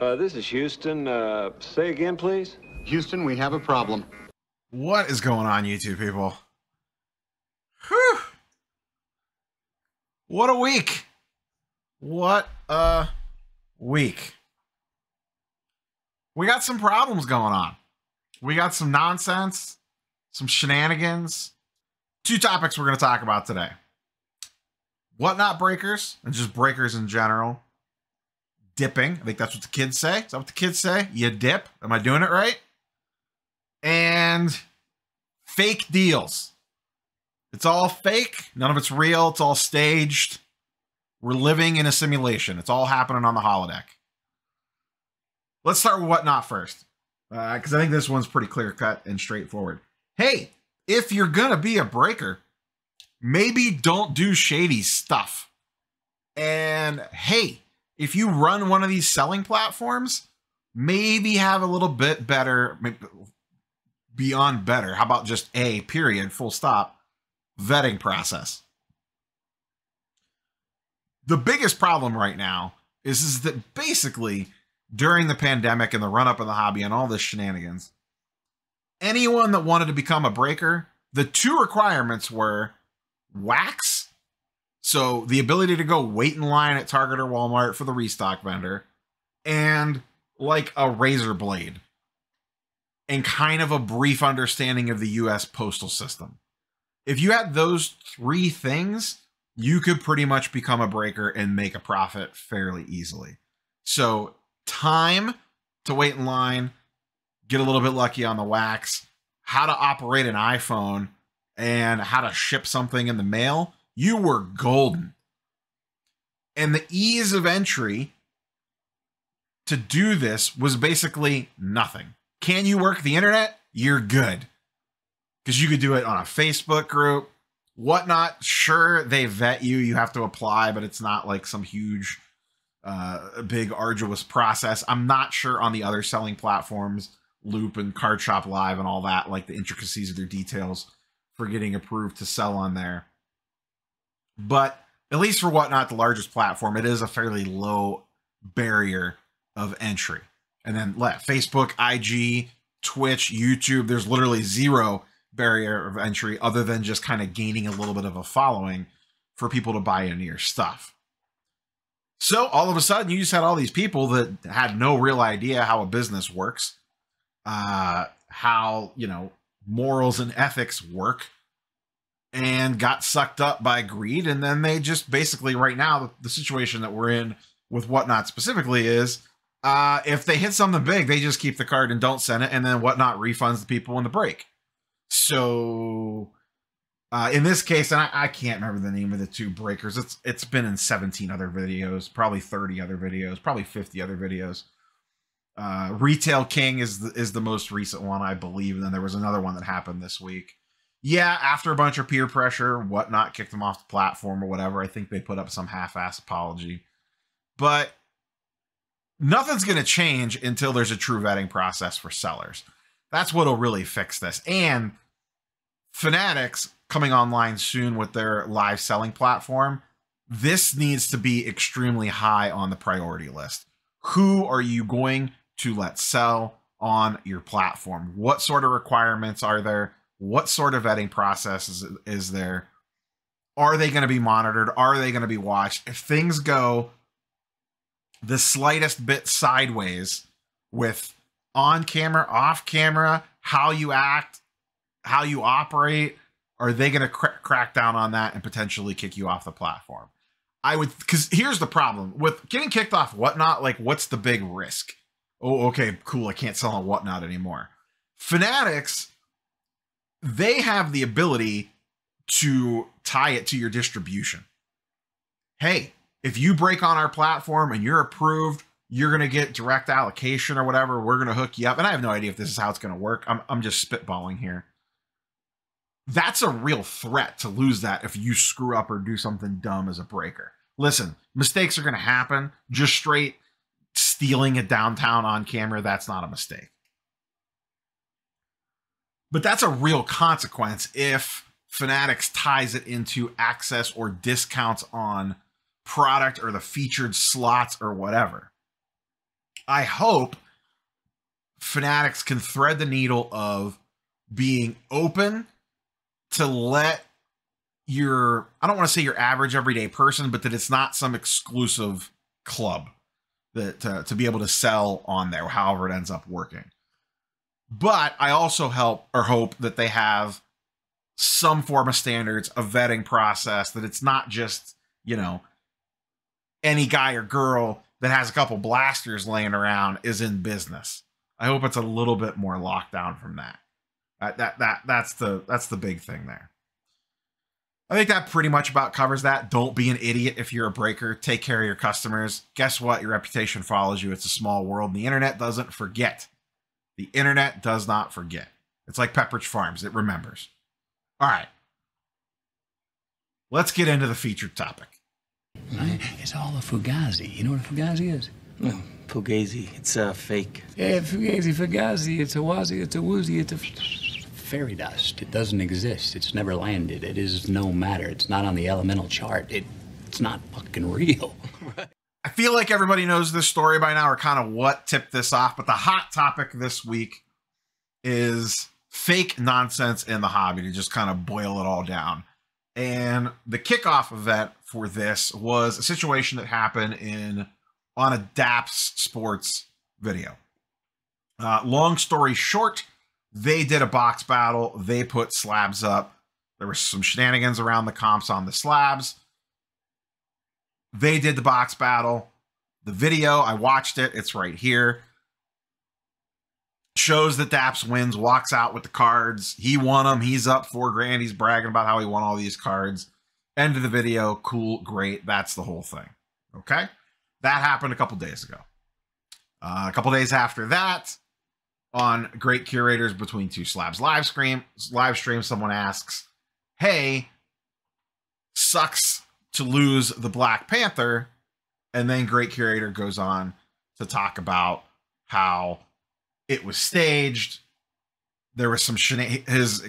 Uh, this is Houston. Uh, say again, please. Houston, we have a problem. What is going on, YouTube people? Whew. What a week. What a week. We got some problems going on. We got some nonsense, some shenanigans. Two topics we're going to talk about today. Whatnot breakers and just breakers in general. Dipping. I think that's what the kids say. Is that what the kids say? You dip. Am I doing it right? And fake deals. It's all fake. None of it's real. It's all staged. We're living in a simulation. It's all happening on the holodeck. Let's start with whatnot first, because uh, I think this one's pretty clear cut and straightforward. Hey, if you're gonna be a breaker, maybe don't do shady stuff. And hey, if you run one of these selling platforms, maybe have a little bit better, beyond better. How about just a period, full stop, vetting process? The biggest problem right now is, is that basically during the pandemic and the run up in the hobby and all this shenanigans, anyone that wanted to become a breaker, the two requirements were wax. So the ability to go wait in line at Target or Walmart for the restock vendor and like a razor blade and kind of a brief understanding of the US postal system. If you had those three things, you could pretty much become a breaker and make a profit fairly easily. So time to wait in line, get a little bit lucky on the wax, how to operate an iPhone, and how to ship something in the mail, you were golden. And the ease of entry to do this was basically nothing. Can you work the internet? You're good. Because you could do it on a Facebook group, whatnot. Sure, they vet you, you have to apply, but it's not like some huge uh, big arduous process. I'm not sure on the other selling platforms, Loupe and Card Shop Live and all that, like the intricacies of their details for getting approved to sell on there. But at least for whatnot, the largest platform, it is a fairly low barrier of entry. And then let Facebook, IG, Twitch, YouTube, there's literally zero barrier of entry other than just kind of gaining a little bit of a following for people to buy into your stuff. So all of a sudden, you just had all these people that had no real idea how a business works, uh, how you know morals and ethics work, and got sucked up by greed. And then they just basically, right now, the, situation that we're in with whatnot specifically is, uh, if they hit something big, they just keep the card and don't send it, and then whatnot refunds the people in the break. So uh, in this case, and I, I, can't remember the name of the two breakers. It's it's been in 17 other videos, probably 30 other videos, probably 50 other videos. Uh, Retail King is the, is the most recent one, I believe, and then there was another one that happened this week. Yeah, after a bunch of peer pressure, whatnot, kicked them off the platform or whatever. I think they put up some half-ass apology, but nothing's going to change until there's a true vetting process for sellers. That's what'll really fix this. And Fanatics coming online soon with their live selling platform, this needs to be extremely high on the priority list. Who are you going to let sell on your platform? What sort of requirements are there? What sort of vetting process is, is there? Are they going to be monitored? Are they going to be watched? If things go the slightest bit sideways with on camera, off camera, how you act, how you operate, are they going to cr- crack down on that and potentially kick you off the platform? I would, because here's the problem with getting kicked off whatnot. Like, what's the big risk? Oh, okay, cool. I can't sell on whatnot anymore. Fanatics, they have the ability to tie it to your distribution. Hey, if you break on our platform and you're approved, you're going to get direct allocation or whatever. We're going to hook you up. And I have no idea if this is how it's going to work. I'm, I'm just spitballing here that's a real threat to lose that if you screw up or do something dumb as a breaker. Listen, mistakes are going to happen. Just straight stealing a downtown on camera, that's not a mistake. But that's a real consequence if Fanatics ties it into access or discounts on product or the featured slots or whatever. I hope Fanatics can thread the needle of being open to let your I don't want to say your average everyday person, but that it's not some exclusive club that uh, to be able to sell on there, however it ends up working. But I also help or hope that they have some form of standards, a vetting process, that it's not just, you know, any guy or girl that has a couple blasters laying around is in business. I hope it's a little bit more locked down from that. That that, that that's the that's the big thing there. I think that pretty much about covers that. Don't be an idiot if you're a breaker. Take care of your customers. Guess what? Your reputation follows you. It's a small world. The internet doesn't forget. The internet does not forget. It's like Pepperidge Farms, it remembers. All right. Let's get into the featured topic. It's all a fugazi. You know what a fugazi is? No, Fugazi. It's uh, fake. Yeah, fugazi, fugazi. It's a wazi, it's a woozy, it's a fairy dust. It doesn't exist. It's never landed. It is no matter. It's not on the elemental chart. It, it's not fucking real. I feel like everybody knows this story by now or kind of what tipped this off, but the hot topic this week is fake nonsense in the hobby to just kind of boil it all down. And the kickoff event for this was a situation that happened in on a DAPS Sports video. Uh, long story short, they did a box battle. They put slabs up. There was some shenanigans around the comps on the slabs. They did the box battle. The video, I watched it. It's right here. Shows that Daps wins, walks out with the cards. He won them. He's up four grand. He's bragging about how he won all these cards. End of the video. Cool, great. That's the whole thing. Okay. That happened a couple days ago. Uh, a couple days after that, on Great Curators Between Two Slabs live stream, live stream, someone asks, "Hey, sucks to lose the Black Panther," and then Great Curator goes on to talk about how it was staged. There was some shena- his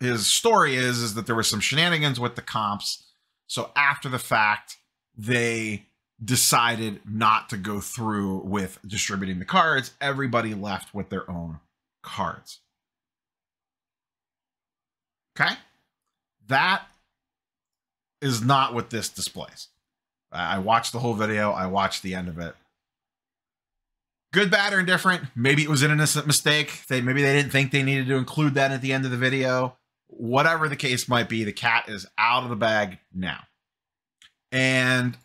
his story is is that there was some shenanigans with the comps. So after the fact, they decided not to go through with distributing the cards. Everybody left with their own cards. Okay? That is not what this displays. I watched the whole video, I watched the end of it. Good, bad, or indifferent. Maybe it was an innocent mistake. They maybe they didn't think they needed to include that at the end of the video. Whatever the case might be, the cat is out of the bag now. And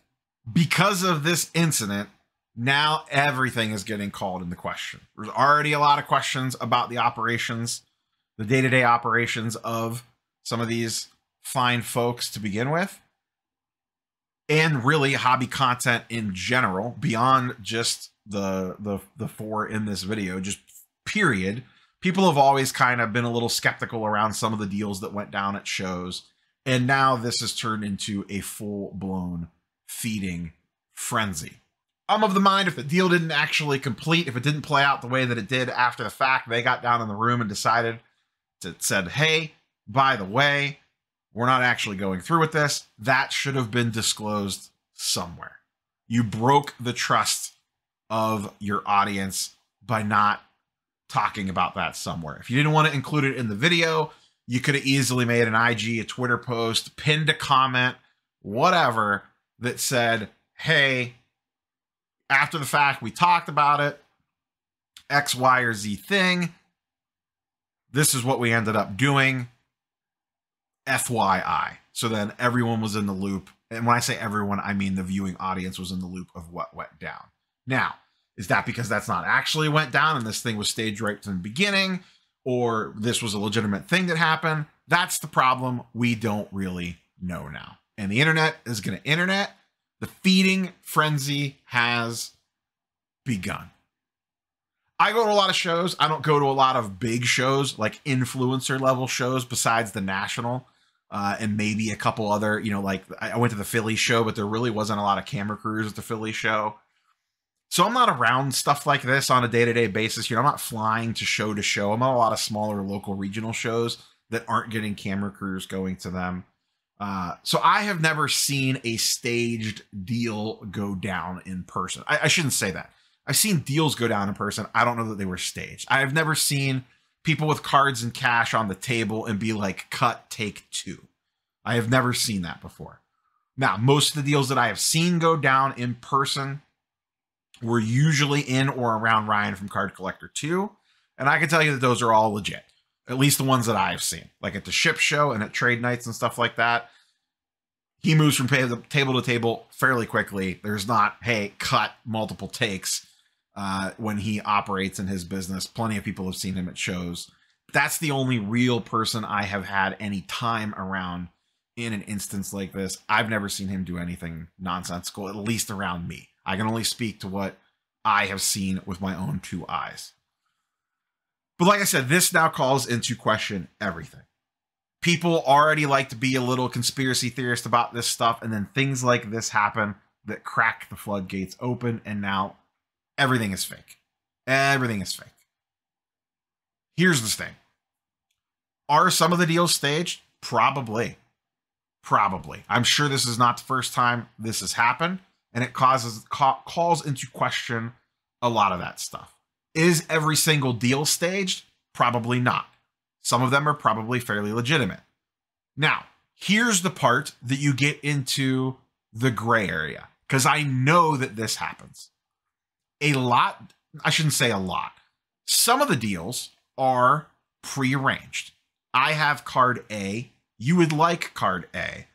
because of this incident, now everything is getting called into question. There's already a lot of questions about the operations, the day to day operations of some of these fine folks to begin with, and really hobby content in general, beyond just the the the four in this video, just period. People have always kind of been a little skeptical around some of the deals that went down at shows, and now this has turned into a full blown feeding frenzy. I'm of the mind if the deal didn't actually complete, if it didn't play out the way that it did after the fact, they got down in the room and decided to said, "Hey, by the way, we're not actually going through with this." That should have been disclosed somewhere. You broke the trust of your audience by not talking about that somewhere. If you didn't want to include it in the video, you could have easily made an IG, a Twitter post, pinned a comment, whatever that said, hey, after the fact, we talked about it, X, Y, or Z thing. This is what we ended up doing. FYI. So then everyone was in the loop. And when I say everyone, I mean the viewing audience was in the loop of what went down. Now, is that because that's not actually went down and this thing was staged right from the beginning? Or this was a legitimate thing that happened? That's the problem. We don't really know now. And the internet is going to internet the feeding frenzy has begun. I go to a lot of shows. I don't go to a lot of big shows, like influencer level shows, besides the national, uh, and maybe a couple other. You know, like I went to the Philly show, but there really wasn't a lot of camera crews at the Philly show. So I'm not around stuff like this on a day to day basis. You know, I'm not flying to show to show. I'm at a lot of smaller local regional shows that aren't getting camera crews going to them. Uh, so I have never seen a staged deal go down in person. I, I shouldn't say that. I've seen deals go down in person. I don't know that they were staged. I've never seen people with cards and cash on the table and be like, cut, take two. I have never seen that before. Now, most of the deals that I have seen go down in person were usually in or around Ryan from Card Collector 2. And I can tell you that those are all legit. At least the ones that I've seen, like at the ship show and at trade nights and stuff like that. He moves from table to table fairly quickly. There's not, hey, cut multiple takes uh, when he operates in his business. Plenty of people have seen him at shows. That's the only real person I have had any time around in an instance like this. I've never seen him do anything nonsensical, at least around me. I can only speak to what I have seen with my own two eyes. But like I said, this now calls into question everything. People already like to be a little conspiracy theorist about this stuff, and then things like this happen that crack the floodgates open, and now everything is fake. Everything is fake. Here's the thing Are some of the deals staged? Probably. Probably. I'm sure this is not the first time this has happened, and it causes ca- calls into question a lot of that stuff. Is every single deal staged? Probably not. Some of them are probably fairly legitimate. Now, here's the part that you get into the gray area because I know that this happens a lot, I shouldn't say a lot. Some of the deals are prearranged. I have card A. You would like card A.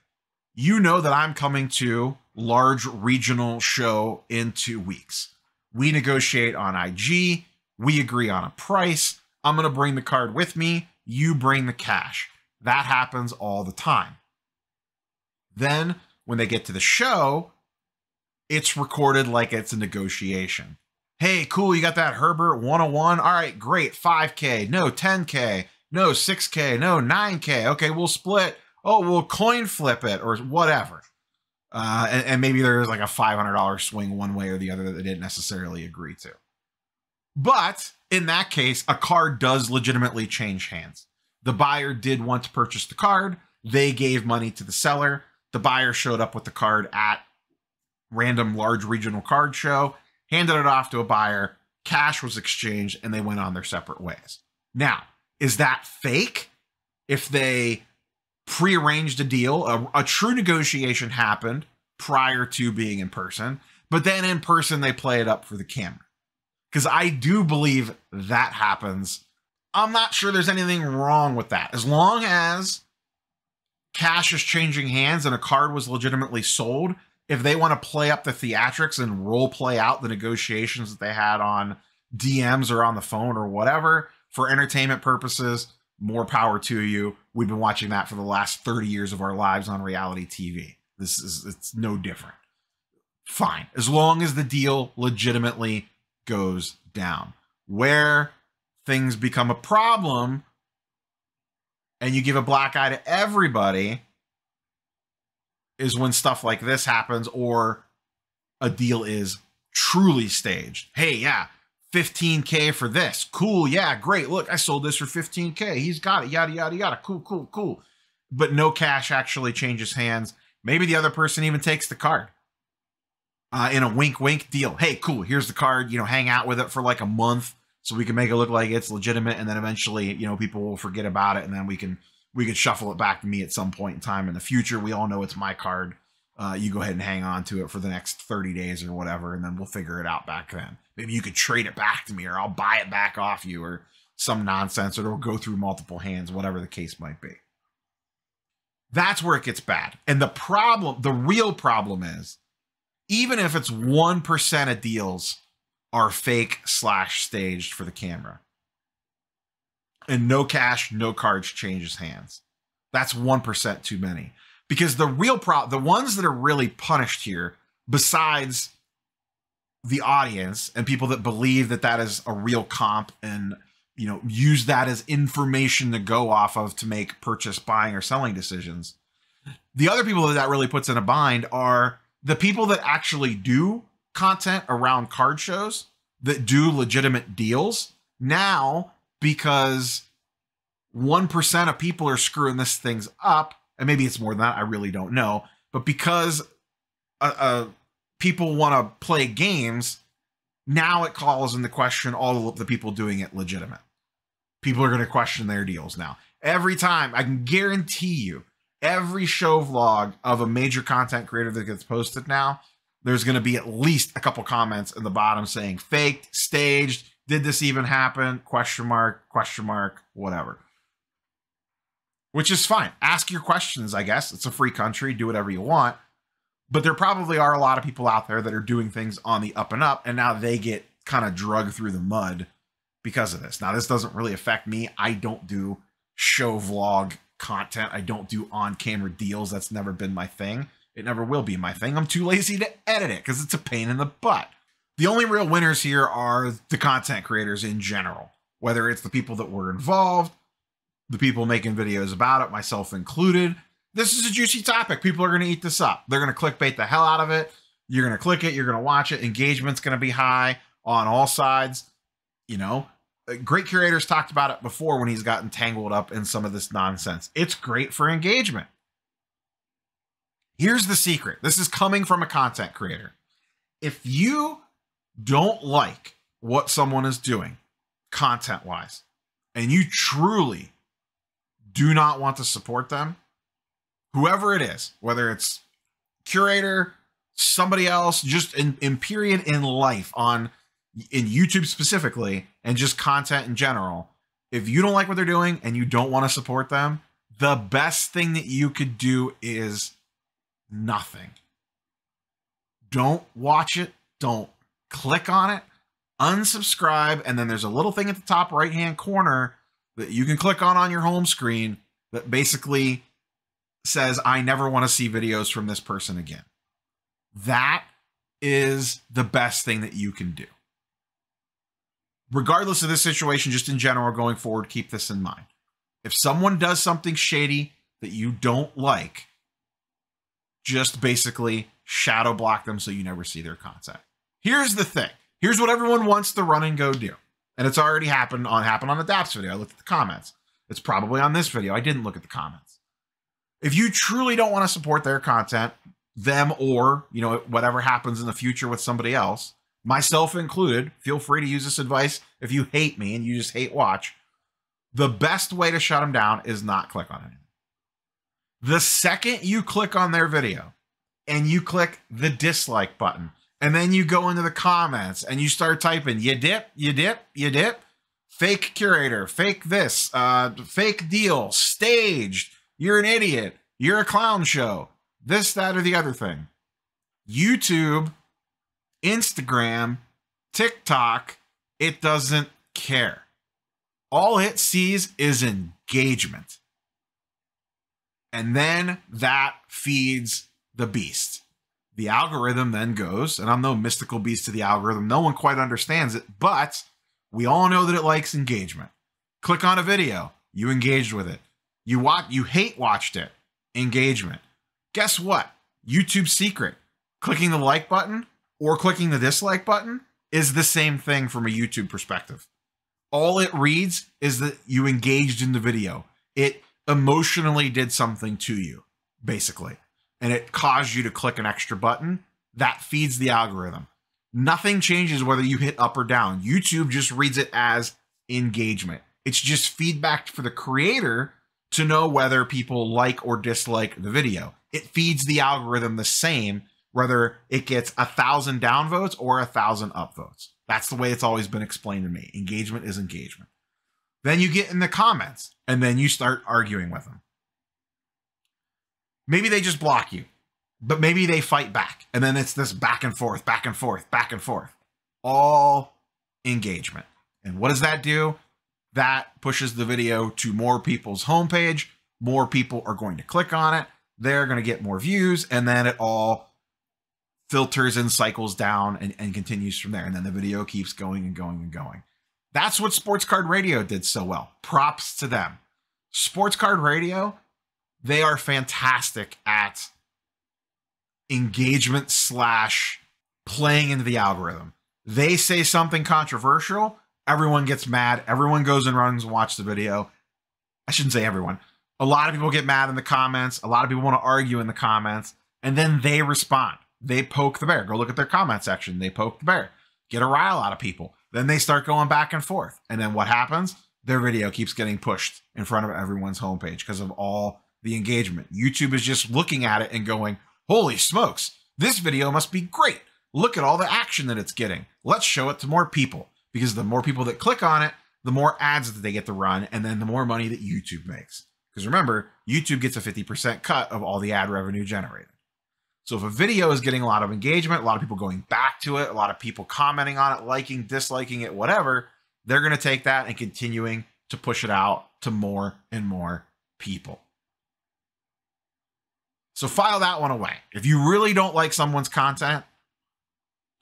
You know that I'm coming to large regional show in two weeks. We negotiate on IG. We agree on a price. I'm going to bring the card with me. You bring the cash. That happens all the time. Then, when they get to the show, it's recorded like it's a negotiation. Hey, cool, you got that Herbert 101. All right, great. 5K, no, 10K, no, 6K, no, 9K. Okay, we'll split. Oh, we'll coin flip it or whatever. Uh, and, and maybe there's like a $500 swing one way or the other that they didn't necessarily agree to. But in that case, a card does legitimately change hands. The buyer did want to purchase the card. They gave money to the seller. The buyer showed up with the card at random large regional card show, handed it off to a buyer, cash was exchanged, and they went on their separate ways. Now, is that fake? If they prearranged a deal, a, a true negotiation happened prior to being in person, but then in person they play it up for the camera. Because I do believe that happens. I'm not sure there's anything wrong with that. As long as cash is changing hands and a card was legitimately sold, if they want to play up the theatrics and role play out the negotiations that they had on DMs or on the phone or whatever for entertainment purposes, more power to you. We've been watching that for the last 30 years of our lives on reality TV. This is it's no different. Fine. As long as the deal legitimately goes down. Where things become a problem and you give a black eye to everybody, is when stuff like this happens or a deal is truly staged. Hey, yeah, 15K for this. Cool. Yeah, great. Look, I sold this for 15K. He's got it. Yada, yada, yada. Cool, cool, cool. But no cash actually changes hands. Maybe the other person even takes the card uh, in a wink, wink deal. Hey, cool. Here's the card. You know, hang out with it for like a month so we can make it look like it's legitimate. And then eventually, you know, people will forget about it and then we can we could shuffle it back to me at some point in time in the future. We all know it's my card. Uh, you go ahead and hang on to it for the next 30 days or whatever, and then we'll figure it out back then. Maybe you could trade it back to me, or I'll buy it back off you, or some nonsense, or it'll go through multiple hands, whatever the case might be. That's where it gets bad. And the problem, the real problem is, even if it's 1% of deals are fake slash staged for the camera, and no cash, no cards changes hands. That's 1% too many. Because the real problem, the ones that are really punished here, besides the audience and people that believe that that is a real comp and you know use that as information to go off of to make purchase buying or selling decisions the other people that that really puts in a bind are the people that actually do content around card shows that do legitimate deals now because 1% of people are screwing this things up, and maybe it's more than that, I really don't know, but because uh, uh, people want to play games, now it calls into question all of the people doing it legitimate. People are going to question their deals now. Every time, I can guarantee you, every show vlog of a major content creator that gets posted now, there's going to be at least a couple comments in the bottom saying faked, staged, did this even happen? Question mark, question mark, whatever. Which is fine. Ask your questions, I guess. It's a free country. Do whatever you want. But there probably are a lot of people out there that are doing things on the up and up, and now they get kind of drugged through the mud because of this. Now, this doesn't really affect me. I don't do show vlog content. I don't do on camera deals. That's never been my thing. It never will be my thing. I'm too lazy to edit it because it's a pain in the butt. The only real winners here are the content creators in general, whether it's the people that were involved, the people making videos about it, myself included. This is a juicy topic. People are going to eat this up. They're going to clickbait the hell out of it. You're going to click it. You're going to watch it. Engagement's going to be high on all sides. You know, uh, great curators talked about it before when he's gotten tangled up in some of this nonsense. It's great for engagement. Here's the secret this is coming from a content creator. If you don't like what someone is doing content wise, and you truly do not want to support them, whoever it is, whether it's curator, somebody else, just in, in period in life on in YouTube specifically, and just content in general, if you don't like what they're doing and you don't want to support them, the best thing that you could do is nothing. Don't watch it. Don't click on it. Unsubscribe. And then there's a little thing at the top right hand corner that you can click on on your home screen that basically says, I never want to see videos from this person again. That is the best thing that you can do. Regardless of this situation, just in general, going forward, keep this in mind. If someone does something shady that you don't like, just basically shadow block them so you never see their content. Here's the thing. Here's what everyone wants to run and go do. And it's already happened on happened on the DAPS video. I looked at the comments. It's probably on this video. I didn't look at the comments. If you truly don't want to support their content, them or, you know, whatever happens in the future with somebody else, myself included, feel free to use this advice if you hate me and you just hate watch. The best way to shut them down is not click on anything. The second you click on their video and you click the dislike button, and then you go into the comments and you start typing, you dip, you dip, you dip, fake curator, fake this, uh, fake deal, staged, you're an idiot, you're a clown show, this, that, or the other thing. YouTube, Instagram, TikTok, it doesn't care. All it sees is engagement. And then that feeds the beast. The algorithm then goes, and I'm no mystical beast to the algorithm. No one quite understands it, but we all know that it likes engagement. Click on a video, you engaged with it. You watch, you hate watched it, engagement. Guess what? YouTube secret. Clicking the like button or clicking the dislike button is the same thing from a YouTube perspective. All it reads is that you engaged in the video. It emotionally did something to you, basically, and it caused you to click an extra button, that feeds the algorithm. Nothing changes whether you hit up or down. YouTube just reads it as engagement. It's just feedback for the creator to know whether people like or dislike the video. It feeds the algorithm the same whether it gets a thousand downvotes or a thousand upvotes. That's the way it's always been explained to me. Engagement is engagement. Then you get in the comments and then you start arguing with them. Maybe they just block you, but maybe they fight back. And then it's this back and forth, back and forth, back and forth. All engagement. And what does that do? That pushes the video to more people's homepage. More people are going to click on it. They're going to get more views. And then it all filters and cycles down and, and continues from there. And then the video keeps going and going and going. That's what Sports Card Radio did so well. Props to them. Sports Card Radio, they are fantastic at engagement slash playing into the algorithm. They say something controversial, everyone gets mad, everyone goes and runs and watch the video. I shouldn't say everyone. A lot of people get mad in the comments. A lot of people want to argue in the comments, and then they respond. They poke the bear. Go look at their comment section. They poke the bear. get a rile out of people. Then they start going back and forth. And then what happens? Their video keeps getting pushed in front of everyone's homepage because of all the engagement. YouTube is just looking at it and going, holy smokes, this video must be great. Look at all the action that it's getting. Let's show it to more people because the more people that click on it, the more ads that they get to run, and then the more money that YouTube makes. Because remember, YouTube gets a 50% cut of all the ad revenue generated. So if a video is getting a lot of engagement, a lot of people going back to it, a lot of people commenting on it, liking, disliking it, whatever, they're going to take that and continuing to push it out to more and more people. So file that one away. If you really don't like someone's content,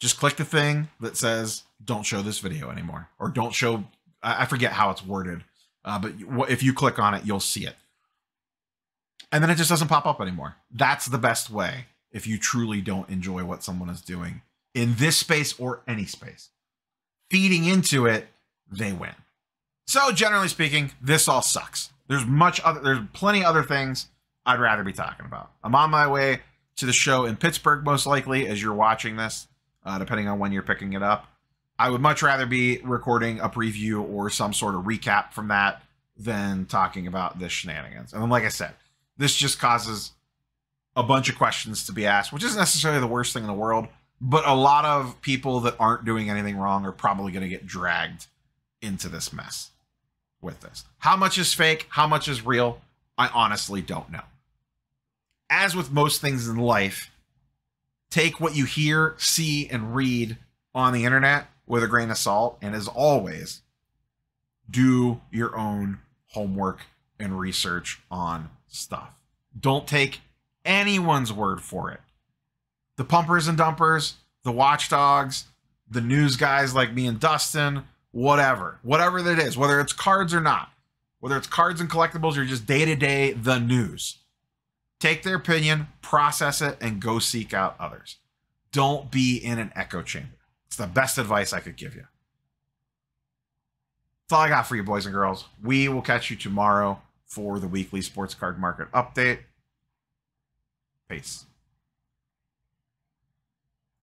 just click the thing that says don't show this video anymore or don't show i forget how it's worded uh, but if you click on it you'll see it. And then it just doesn't pop up anymore. That's the best way if you truly don't enjoy what someone is doing in this space or any space. Feeding into it they win. So generally speaking this all sucks. There's much other there's plenty other things i'd rather be talking about i'm on my way to the show in pittsburgh most likely as you're watching this uh, depending on when you're picking it up. I would much rather be recording a preview or some sort of recap from that than talking about this shenanigans. And then, like I said, this just causes a bunch of questions to be asked, which isn't necessarily the worst thing in the world, but a lot of people that aren't doing anything wrong are probably going to get dragged into this mess with this. How much is fake? How much is real? I honestly don't know. As with most things in life, take what you hear, see, and read on the internet with a grain of salt. And as always, do your own homework and research on stuff. Don't take anyone's word for it. The pumpers and dumpers, the watchdogs, the news guys like me and Dustin, whatever, whatever that is, whether it's cards or not, whether it's cards and collectibles or just day to day the news Take their opinion, process it, and go seek out others. Don't be in an echo chamber. It's the best advice I could give you. That's all I got for you, boys and girls. We will catch you tomorrow for the weekly sports card market update. Peace.